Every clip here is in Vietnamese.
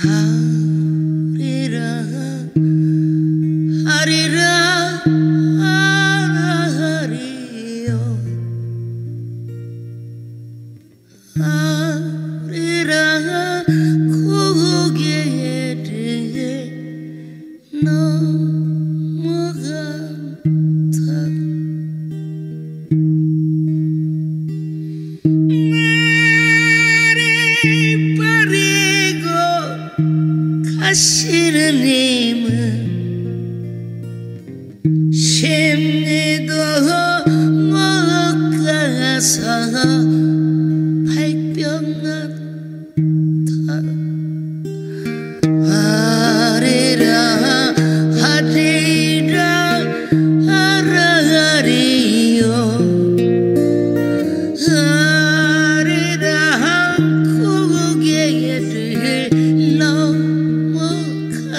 하리라 하리라 하리요. 하 aşırılıyım Şimdi daha mutlaka sana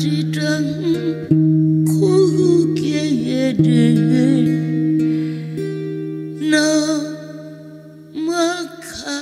ri trăng khu kia đi nó mơ khá